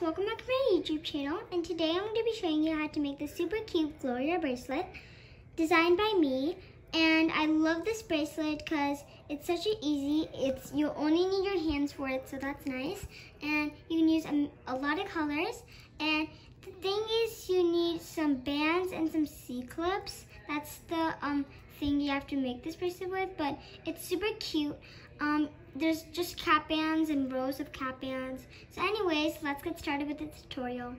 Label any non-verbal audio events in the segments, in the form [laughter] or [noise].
welcome back to my YouTube channel and today I'm going to be showing you how to make this super cute Gloria bracelet designed by me and I love this bracelet because it's such an easy, it's you only need your hands for it so that's nice and you can use a, a lot of colors and the thing is you need some bands and some C-clips that's the um, thing you have to make this bracelet with but it's super cute um, there's just cap bands and rows of cap bands. So anyways, let's get started with the tutorial.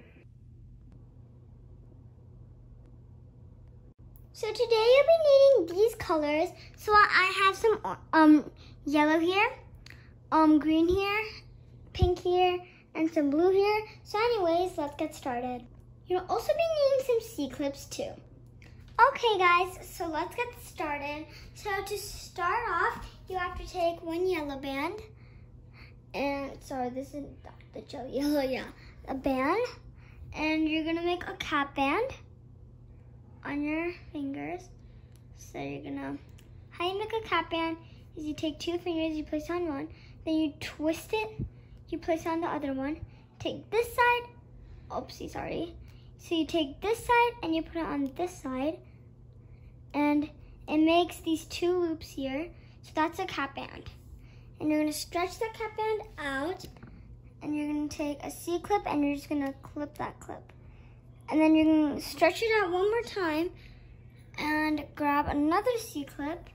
So today you'll be needing these colors. So I have some um, yellow here, um, green here, pink here, and some blue here. So anyways, let's get started. You'll also be needing some C-clips too. Okay guys, so let's get started. So to start off, you have to take one yellow band. And sorry, this is the jelly yellow, yeah. A band. And you're gonna make a cap band on your fingers. So you're gonna, how you make a cap band is you take two fingers, you place on one, then you twist it, you place on the other one. Take this side, oopsie, sorry. So you take this side and you put it on this side and it makes these two loops here. So that's a cap band. And you're gonna stretch that cap band out and you're gonna take a C-clip and you're just gonna clip that clip. And then you're gonna stretch it out one more time and grab another C-clip,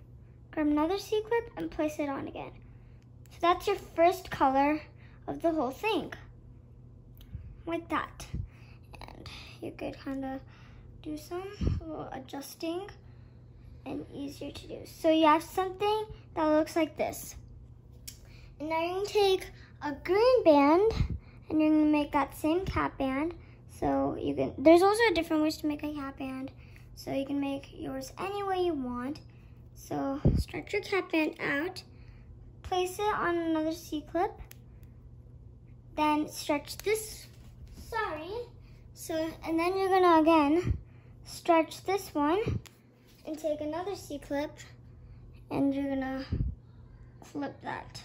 grab another C-clip and place it on again. So that's your first color of the whole thing, like that. And you could kind of do some adjusting and easier to do. So you have something that looks like this. And now you're gonna take a green band and you're gonna make that same cap band. So you can, there's also a different ways to make a cap band. So you can make yours any way you want. So stretch your cap band out, place it on another C-clip, then stretch this, sorry. So, and then you're gonna again, stretch this one, and take another C-clip and you're gonna clip that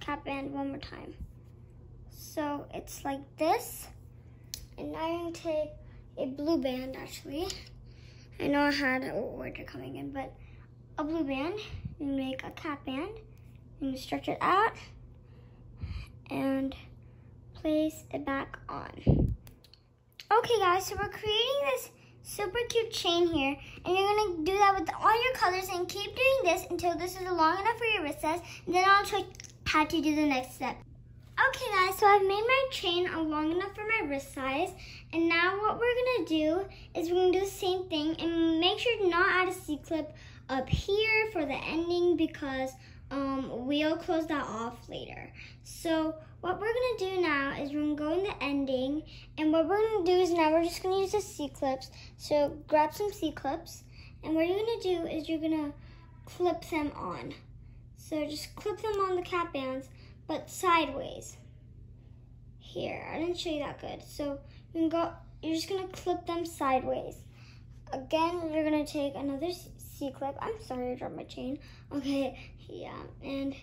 cap band one more time. So it's like this. And now you're gonna take a blue band actually. I know I had a order coming in, but a blue band, you make a cap band, you stretch it out and place it back on. Okay guys, so we're creating this super cute chain here. And you're gonna do that with all your colors and keep doing this until this is long enough for your wrist size. And then I'll show how to do the next step. Okay guys, so I've made my chain long enough for my wrist size. And now what we're gonna do is we're gonna do the same thing and make sure to not add a C-clip up here for the ending because um, we'll close that off later. So what we're gonna do now is we're gonna go in the ending and what we're gonna do is now we're just gonna use the C-clips. So grab some C-clips and what you're gonna do is you're gonna clip them on. So just clip them on the cap bands, but sideways. Here, I didn't show you that good. So you can go, you're just gonna clip them sideways. Again, you're gonna take another C-clip. I'm sorry I dropped my chain. Okay, yeah, and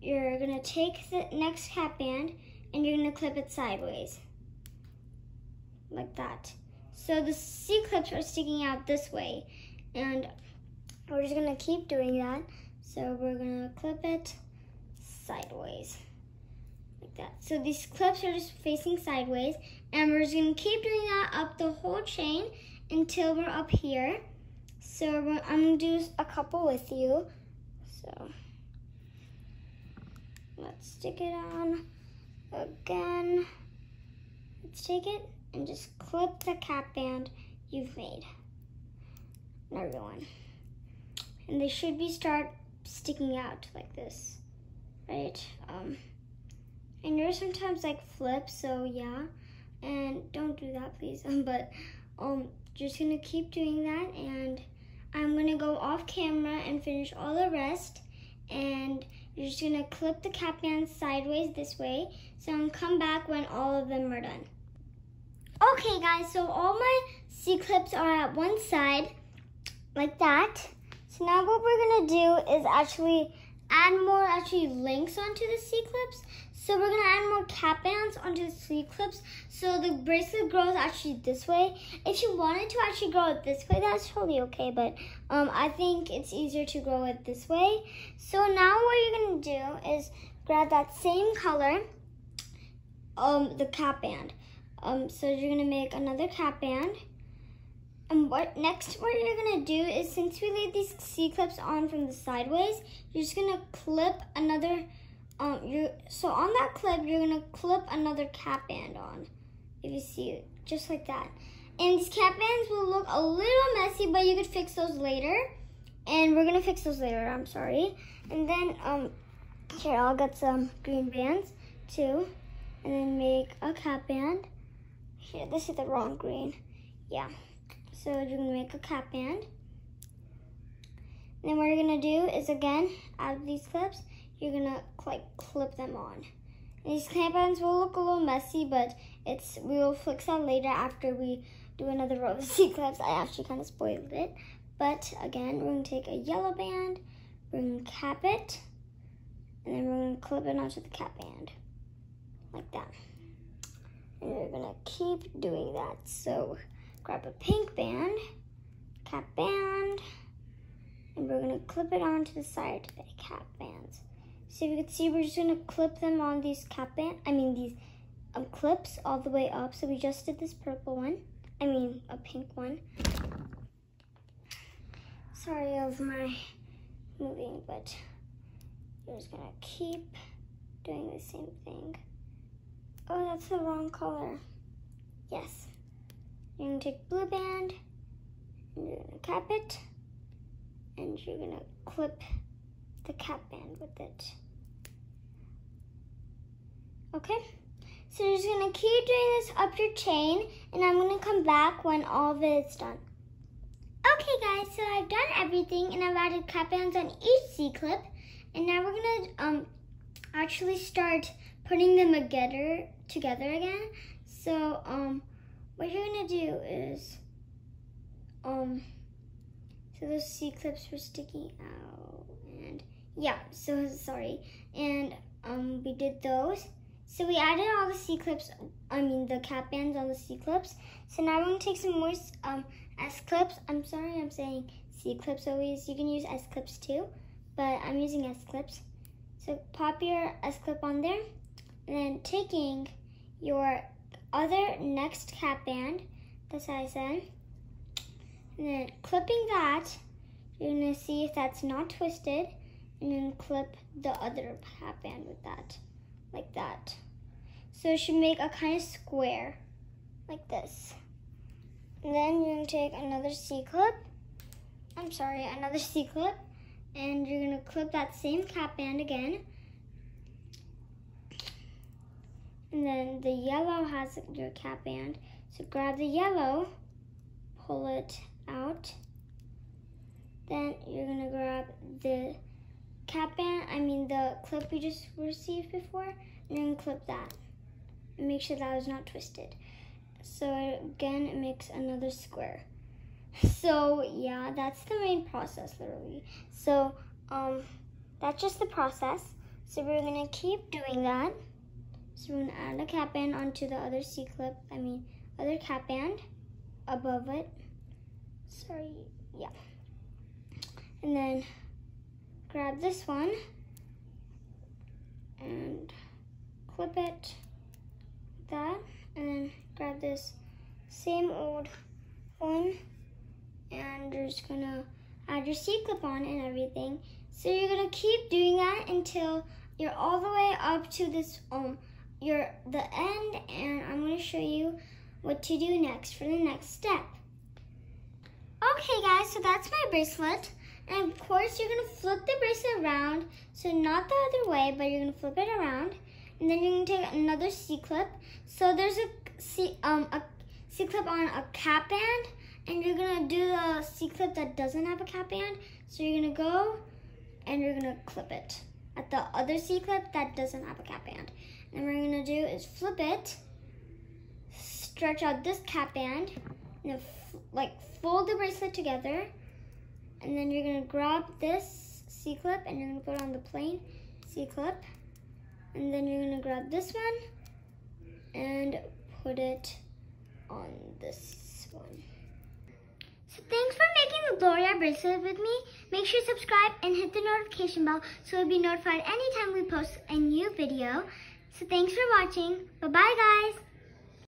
you're gonna take the next cap band and you're gonna clip it sideways. Like that. So the C-clips are sticking out this way. And we're just gonna keep doing that. So we're gonna clip it sideways. Like that. So these clips are just facing sideways. And we're just gonna keep doing that up the whole chain until we're up here. So I'm gonna do a couple with you. So let's stick it on again. Let's take it and just clip the cap band you've made. Everyone. And they should be start sticking out like this, right? Um, and yours sometimes like flip, so yeah. And don't do that, please. [laughs] but um, just gonna keep doing that and I'm gonna go off camera and finish all the rest and you're just gonna clip the cap band sideways this way so I'm come back when all of them are done. Okay guys, so all my C-clips are at one side like that. So now what we're gonna do is actually add more actually links onto the C-clips. So we're gonna add more cap bands onto the sleeve clips so the bracelet grows actually this way. If you wanted to actually grow it this way, that's totally okay, but um, I think it's easier to grow it this way. So now what you're gonna do is grab that same color, um, the cap band. Um, so you're gonna make another cap band. And what next what you're gonna do is since we laid these C-clips on from the sideways, you're just gonna clip another um, you so on that clip, you're gonna clip another cap band on, if you see it, just like that. And these cap bands will look a little messy, but you could fix those later. And we're gonna fix those later, I'm sorry. And then, um, here, I'll get some green bands too. And then make a cap band. Here, this is the wrong green. Yeah. So you're gonna make a cap band. And then what you're gonna do is again, add these clips you're gonna like clip them on. These clamp-ons will look a little messy, but it's we will fix that later after we do another row of [laughs] C-clips. I actually kind of spoiled it. But again, we're gonna take a yellow band, we're gonna cap it, and then we're gonna clip it onto the cap band, like that. And we're gonna keep doing that. So grab a pink band, cap band, and we're gonna clip it onto the side of the cap bands. So you can see we're just gonna clip them on these cap band, I mean these um, clips all the way up. So we just did this purple one, I mean a pink one. Sorry of my moving, but we're just gonna keep doing the same thing. Oh, that's the wrong color. Yes. You're gonna take blue band, and you're gonna cap it, and you're gonna clip the cap band with it. Okay, so you're just gonna keep doing this up your chain and I'm gonna come back when all of it is done. Okay guys, so I've done everything and I've added cap bands on each C-clip and now we're gonna um, actually start putting them together, together again. So um, what you're gonna do is, um, so those C-clips were sticking out and yeah, so sorry. And um, we did those. So we added all the C-clips, I mean the cap bands on the C-clips. So now we're gonna take some more um, S-clips. I'm sorry I'm saying C-clips always. You can use S-clips too, but I'm using S-clips. So pop your S-clip on there, and then taking your other next cap band, that's what I said, and then clipping that, you're gonna see if that's not twisted, and then clip the other cap band with that, like that. So it should make a kind of square, like this. And then you're gonna take another C-clip, I'm sorry, another [laughs] C-clip, and you're gonna clip that same cap band again. And then the yellow has your cap band. So grab the yellow, pull it out. Then you're gonna grab the cap band, I mean the clip we just received before, and then clip that. Make sure that was not twisted. So again, it makes another square. [laughs] So yeah, that's the main process literally. So um, that's just the process. So we're gonna keep doing that. So we're gonna add a cap band onto the other C-clip, I mean other cap band above it. Sorry, yeah. And then grab this one and clip it that and then grab this same old one and you're just gonna add your C-clip on and everything. So you're gonna keep doing that until you're all the way up to this um your the end and I'm gonna show you what to do next for the next step. Okay guys, so that's my bracelet. And of course, you're gonna flip the bracelet around. So not the other way, but you're gonna flip it around. And then you're gonna take another C-clip. So there's a C, um, a C-clip on a cap band. And you're gonna do the C-clip that doesn't have a cap band. So you're gonna go and you're gonna clip it at the other C-clip that doesn't have a cap band. And what we're gonna do is flip it, stretch out this cap band, and like fold the bracelet together and then you're gonna grab this C-clip and you're gonna put on the plain C-clip. And then you're gonna grab this one and put it on this one. So thanks for making the Gloria bracelet with me. Make sure to subscribe and hit the notification bell so you'll be notified anytime we post a new video. So thanks for watching. Bye-bye, guys.